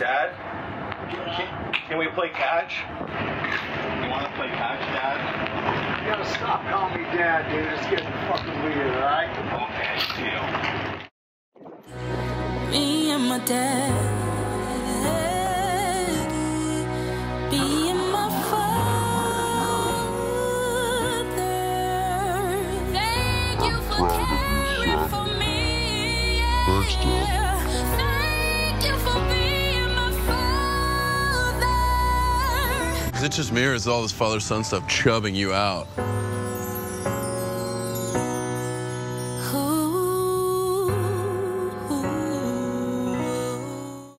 Dad, can, can we play catch? You want to play catch, Dad? You gotta stop calling me dad, dude. It's getting fucking weird, alright? Okay, deal. Me and my dad. Being my father. Thank you for caring for Is it just me or is all this father son stuff chubbing you out?